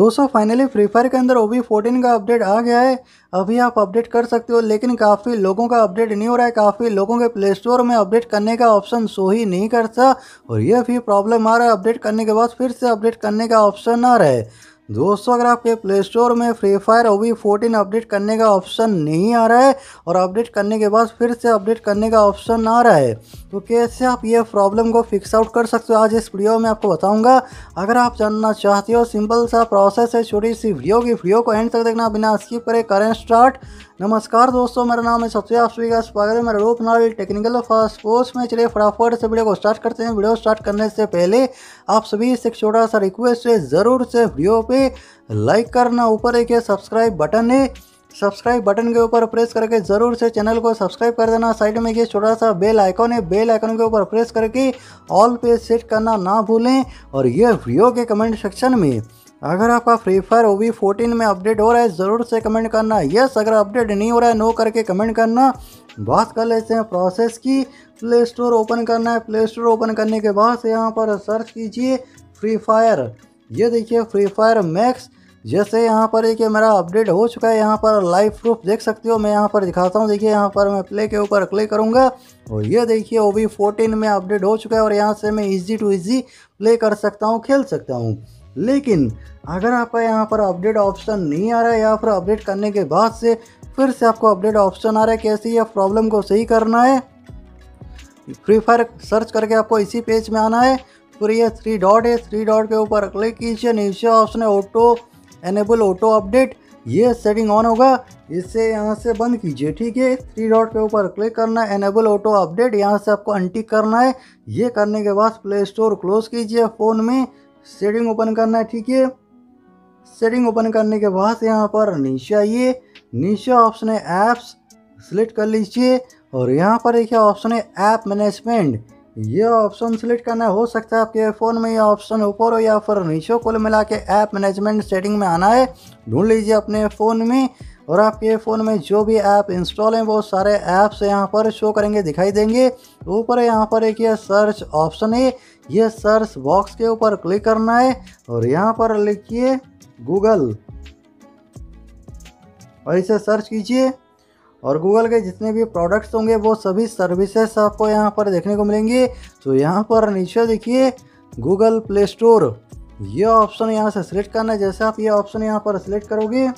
दोस्तों finally free fire के अंदर ओ बी फोर्टीन का अपडेट आ गया है। अभी आप अपडेट कर सकते हो, लेकिन काफ़ी लोगों का अपडेट नहीं हो रहा है। काफ़ी लोगों के प्ले स्टोर में अपडेट करने का ऑप्शन शो ही नहीं करता। और ये भी प्रॉब्लम आ रहा है अपडेट करने के बाद फिर से अपडेट करने का ऑप्शन आ रहा है। दोस्तों, अगर आपके प्ले स्टोर में free fire O V fourteen update करने का ऑप्शन नहीं आ रहा है और अपडेट करने के बाद फिर से अपडेट करने का ऑप्शन आ रहा है तो कैसे आप ये प्रॉब्लम को फिक्स आउट कर सकते हो? आज इस वीडियो में आपको बताऊँगा। अगर आप जानना चाहते हो सिंपल सा प्रोसेस है, छोटी सी वीडियो की वीडियो को एंड तक देखना बिना स्किप करे, करें स्टार्ट नमस्कार दोस्तों, मेरा नाम है सबसे आप सभी का स्वागत है मेरा रूप नाल टेक्निकल फास्ट कोर्स में। चलिए फटाफट से वीडियो को स्टार्ट करते हैं। वीडियो स्टार्ट करने से पहले आप सभी से एक छोटा सा रिक्वेस्ट है, ज़रूर से वीडियो पे लाइक करना, ऊपर एक सब्सक्राइब बटन है। सब्सक्राइब बटन के ऊपर प्रेस करके ज़रूर से चैनल को सब्सक्राइब कर देना। साइड में ये छोटा सा बेल आइकॉन है। बेल आइकॉन के ऊपर प्रेस करके ऑल पे सेट करना ना भूलें। और ये वीडियो के कमेंट सेक्शन में अगर आपका free fire O V fourteen में अपडेट हो रहा है, ज़रूर से कमेंट करना। यस अगर अपडेट नहीं हो रहा है नो करके कमेंट करना। बात कर लेते हैं प्रोसेस की। प्ले स्टोर ओपन करना है। प्ले स्टोर ओपन करने के बाद यहाँ पर सर्च कीजिए फ्री फायर ये देखिए फ्री फायर मैक्स जैसे यहाँ पर देखिए, मेरा अपडेट हो चुका है। यहाँ पर लाइव प्रूफ देख सकते हो। मैं यहाँ पर दिखाता हूँ। देखिए, यहाँ पर मैं प्ले के ऊपर क्लिक करूँगा। और ये देखिए ओ वी फोर्टीन में अपडेट हो चुका है और यहाँ से मैं इजी टू इजी प्ले कर सकता हूँ, खेल सकता हूँ। लेकिन अगर आपका यहाँ पर अपडेट ऑप्शन नहीं आ रहा है या फिर अपडेट करने के बाद से फिर से आपको अपडेट ऑप्शन आ रहा है, कैसे यह प्रॉब्लम को सही करना है फ्री फायर सर्च करके आपको इसी पेज में आना है। फिर ये थ्री डॉट है थ्री डॉट के ऊपर क्लिक कीजिए, नीचे ऑप्शन है ऑटो एनेबल ऑटो अपडेट ये सेटिंग ऑन होगा। इसे यहाँ से बंद कीजिए, ठीक है? थ्री डॉट के ऊपर क्लिक करना है एनेबल ऑटो अपडेट यहाँ से आपको अनटिक करना है। ये करने के बाद प्ले स्टोर क्लोज कीजिए फ़ोन में सेटिंग ओपन करना है, ठीक है? सेटिंग ओपन करने के बाद यहाँ पर नीचे आइए, नीचे ऑप्शन है ऐप्स सिलेक्ट कर लीजिए, और यहाँ पर देखिए ऑप्शन है ऐप मैनेजमेंट ये ऑप्शन सिलेक्ट करना हो सकता है आपके फ़ोन में, ये ऑप्शन ऊपर हो या फिर नीचे कुल मिला के ऐप मैनेजमेंट सेटिंग में आना है। ढूंढ लीजिए अपने फ़ोन में और आपके फ़ोन में जो भी ऐप इंस्टॉल हैं, वो सारे ऐप्स यहाँ पर शो करेंगे, दिखाई देंगे। ऊपर यहाँ पर एक ये सर्च ऑप्शन है। ये सर्च बॉक्स के ऊपर क्लिक करना है और यहाँ पर लिखिए गूगल और इसे सर्च कीजिए। और गूगल के जितने भी प्रोडक्ट्स होंगे, वो सभी सर्विसेस आपको यहाँ पर देखने को मिलेंगी। तो यहाँ पर नीचे देखिए गूगल प्ले स्टोर ये ऑप्शन यहाँ से सिलेक्ट करना है। जैसे आप ये ऑप्शन यहाँ पर सिलेक्ट करोगे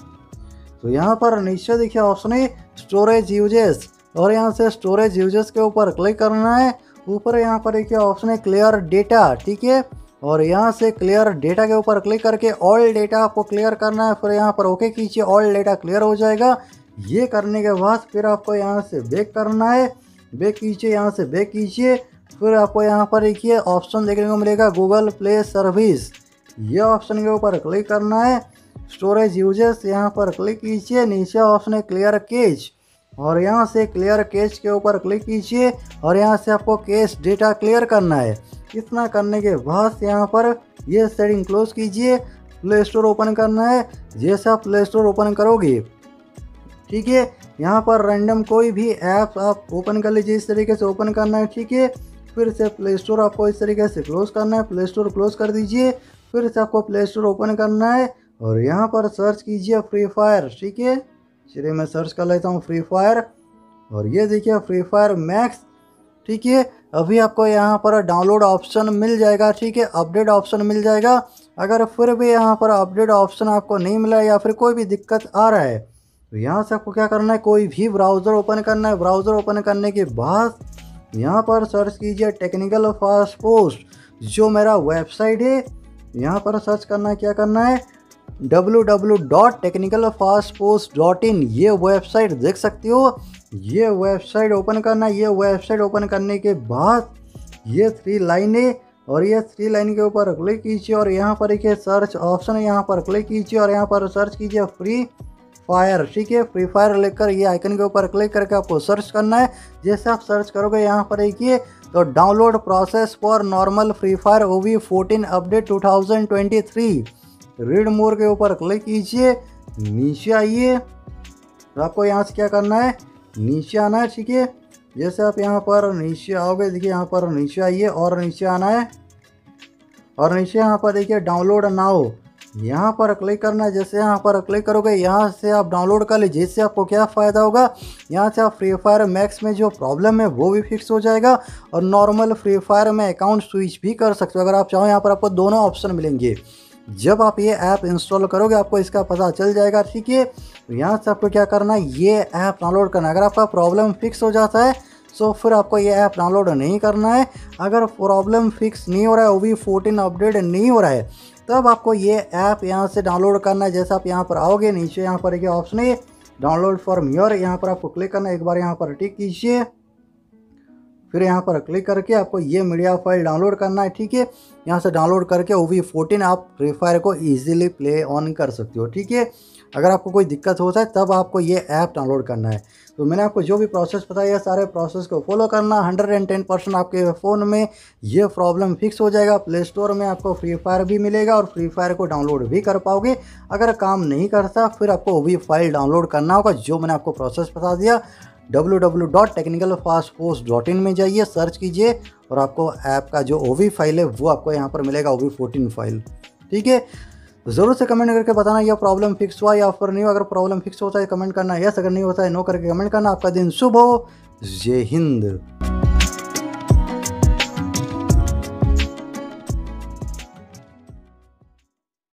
तो यहाँ पर नीचे देखिए ऑप्शन है स्टोरेज यूजेस और यहाँ से स्टोरेज यूजेस के ऊपर क्लिक करना है। ऊपर यहाँ पर देखिए ऑप्शन है क्लियर डेटा ठीक है? और यहाँ से क्लियर डेटा के ऊपर क्लिक करके ऑल डेटा आपको क्लियर करना है। फिर यहाँ पर ओके कीजिए ऑल डेटा क्लियर हो जाएगा। ये करने के बाद फिर आपको यहाँ से बैक करना है। बैक कीजिए, यहाँ से बैक कीजिए। फिर आपको यहाँ पर देखिए ऑप्शन देखने को मिलेगा गूगल प्ले सर्विस ये ऑप्शन के ऊपर क्लिक करना है। स्टोरेज यूजेस यहाँ पर क्लिक कीजिए, नीचे ऑप्शन है क्लियर केज और यहाँ से क्लियर केज के ऊपर क्लिक कीजिए और यहाँ से आपको केस डेटा क्लियर करना है। इतना करने के बाद यहाँ पर ये सेटिंग क्लोज कीजिए। प्ले स्टोर ओपन करना है। जैसे आप प्ले स्टोर ओपन करोगे ठीक है? यहाँ पर रैंडम कोई भी ऐप आप ओपन कर लीजिए इस तरीके से ओपन करना है, ठीक है? फिर से प्ले स्टोर आपको इस तरीके से क्लोज करना है प्ले स्टोर क्लोज कर दीजिए, फिर से आपको प्ले स्टोर ओपन करना है, और यहाँ पर सर्च कीजिए फ्री फायर ठीक है? चलिए मैं सर्च कर लेता हूँ फ्री फायर और ये देखिए फ्री फायर मैक्स ठीक है? अभी आपको यहाँ पर डाउनलोड ऑप्शन मिल जाएगा, ठीक है? अपडेट ऑप्शन मिल जाएगा। अगर फिर भी यहाँ पर अपडेट ऑप्शन आपको नहीं मिला या फिर कोई भी दिक्कत आ रहा है तो यहाँ से आपको क्या करना है? कोई भी ब्राउज़र ओपन करना है। ब्राउज़र ओपन करने के बाद यहाँ पर सर्च कीजिए टेक्निकल फास्ट पोस्ट जो मेरा वेबसाइट है। यहाँ पर सर्च करना है, क्या करना है? www.technicalfastpost.in ये वेबसाइट देख सकते हो। ये वेबसाइट ओपन करना ये वेबसाइट ओपन करने के बाद ये थ्री लाइन है और ये थ्री लाइन के ऊपर क्लिक कीजिए और यहाँ पर एक सर्च ऑप्शन यहाँ पर क्लिक कीजिए और यहाँ पर सर्च कीजिए फ्री फायर ठीक है फ्री फायर लेकर ये आइकन के ऊपर क्लिक करके आपको सर्च करना है। जैसे आप सर्च करोगे यहाँ पर देखिए तो download process for normal free fire O V fourteen update two thousand twenty three read more के ऊपर क्लिक कीजिए। नीचे आइए। तो आपको यहाँ से क्या करना है? नीचे आना है, ठीक है। जैसे आप यहाँ पर नीचे आओगे, देखिए यहाँ पर नीचे आइए और नीचे आना है। और नीचे यहाँ पर देखिए डाउनलोड नाउ यहाँ पर क्लिक करना है, जैसे यहाँ पर क्लिक करोगे, यहाँ से आप डाउनलोड कर लीजिए इससे आपको क्या फ़ायदा होगा? यहाँ से आप फ्री फायर मैक्स में जो प्रॉब्लम है, वो भी फिक्स हो जाएगा और नॉर्मल फ्री फायर में अकाउंट स्विच भी कर सकते हो। अगर आप चाहो, यहाँ पर आपको दोनों ऑप्शन मिलेंगे। जब आप ये ऐप इंस्टॉल करोगे, आपको इसका पता चल जाएगा, ठीक है? तो यहाँ से आपको क्या करना है? ये ऐप डाउनलोड करना है। अगर आपका प्रॉब्लम फिक्स हो जाता है सो फिर आपको ये ऐप डाउनलोड नहीं करना है। अगर प्रॉब्लम फिक्स नहीं हो रहा है, वो भी फोर्टीन अपडेट नहीं हो रहा है तब आपको ये ऐप यहाँ से डाउनलोड करना है। जैसे आप यहाँ पर आओगे, नीचे यहाँ पर एक ऑप्शन है, डाउनलोड फॉर म्योर। यहाँ पर आपको क्लिक करना है, एक बार यहाँ पर टिक कीजिए। फिर यहाँ पर क्लिक करके आपको ये मीडिया फ़ाइल डाउनलोड करना है, ठीक है? यहाँ से डाउनलोड करके ओ वी फोर्टीन आप फ्री फायर को ईजिली प्ले ऑन कर सकते हो, ठीक है? अगर आपको कोई दिक्कत होता है, तब आपको ये ऐप डाउनलोड करना है। तो मैंने आपको जो भी प्रोसेस बताया सारे प्रोसेस को फॉलो करना हंड्रेड एंड टेन परसेंट आपके फ़ोन में ये प्रॉब्लम फिक्स हो जाएगा। प्ले स्टोर में आपको फ्री फायर भी मिलेगा और फ्री फायर को डाउनलोड भी कर पाओगे। अगर काम नहीं करता, फिर आपको वो भी फ़ाइल डाउनलोड करना होगा, जो मैंने आपको प्रोसेस बता दिया। डब्ल्यू में जाइए सर्च कीजिए और आपको ऐप का जो ओवी फ़ाइल है, वो आपको यहाँ पर मिलेगा ओ वी फोर्टीन फ़ाइल ठीक है? ज़रूर से कमेंट करके बताना यह प्रॉब्लम फिक्स हुआ या फिर नहीं हुआ। अगर प्रॉब्लम फिक्स होता है कमेंट करना। यस अगर नहीं होता है नो करके कमेंट करना। आपका दिन शुभ हो। जय हिंद।